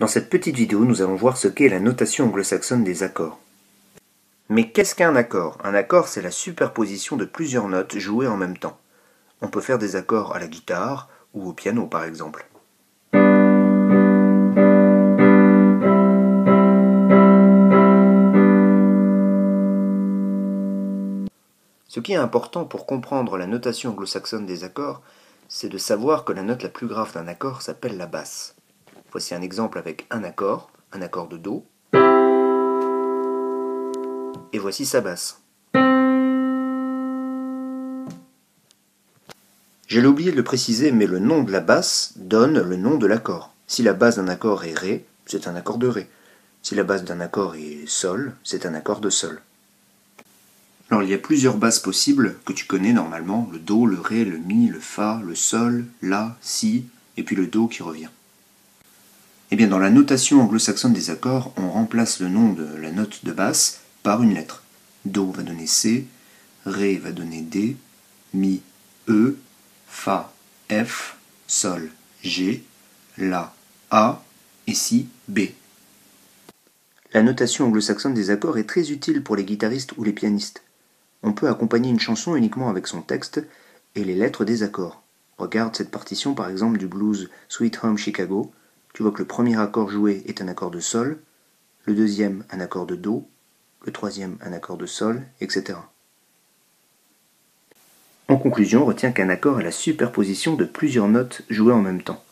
Dans cette petite vidéo, nous allons voir ce qu'est la notation anglo-saxonne des accords. Mais qu'est-ce qu'un accord? Un accord, c'est la superposition de plusieurs notes jouées en même temps. On peut faire des accords à la guitare ou au piano par exemple. Ce qui est important pour comprendre la notation anglo-saxonne des accords, c'est de savoir que la note la plus grave d'un accord s'appelle la basse. Voici un exemple avec un accord, un accord de Do. Et voici sa basse. J'ai oublié de le préciser, mais le nom de la basse donne le nom de l'accord. Si la base d'un accord est Ré, c'est un accord de Ré. Si la base d'un accord est Sol, c'est un accord de Sol. Alors il y a plusieurs basses possibles que tu connais normalement, le Do, le Ré, le Mi, le Fa, le Sol, La, Si, et puis le Do qui revient. Eh bien, dans la notation anglo-saxonne des accords, on remplace le nom de la note de basse par une lettre. Do va donner C, Ré va donner D, Mi, E, Fa, F, Sol, G, La, A, et Si, B. La notation anglo-saxonne des accords est très utile pour les guitaristes ou les pianistes. On peut accompagner une chanson uniquement avec son texte et les lettres des accords. Regarde cette partition par exemple du blues Sweet Home Chicago, tu vois que le premier accord joué est un accord de Sol, le deuxième un accord de Do, le troisième un accord de Sol, etc. En conclusion, retiens qu'un accord est la superposition de plusieurs notes jouées en même temps.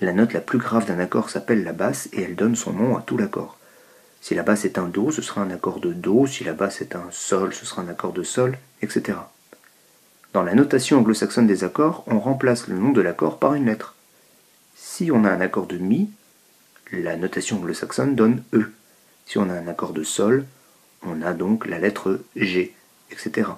La note la plus grave d'un accord s'appelle la basse et elle donne son nom à tout l'accord. Si la basse est un Do, ce sera un accord de Do, si la basse est un Sol, ce sera un accord de Sol, etc. Dans la notation anglo-saxonne des accords, on remplace le nom de l'accord par une lettre. Si on a un accord de Mi, la notation anglo-saxonne donne E. Si on a un accord de Sol, on a donc la lettre G, etc.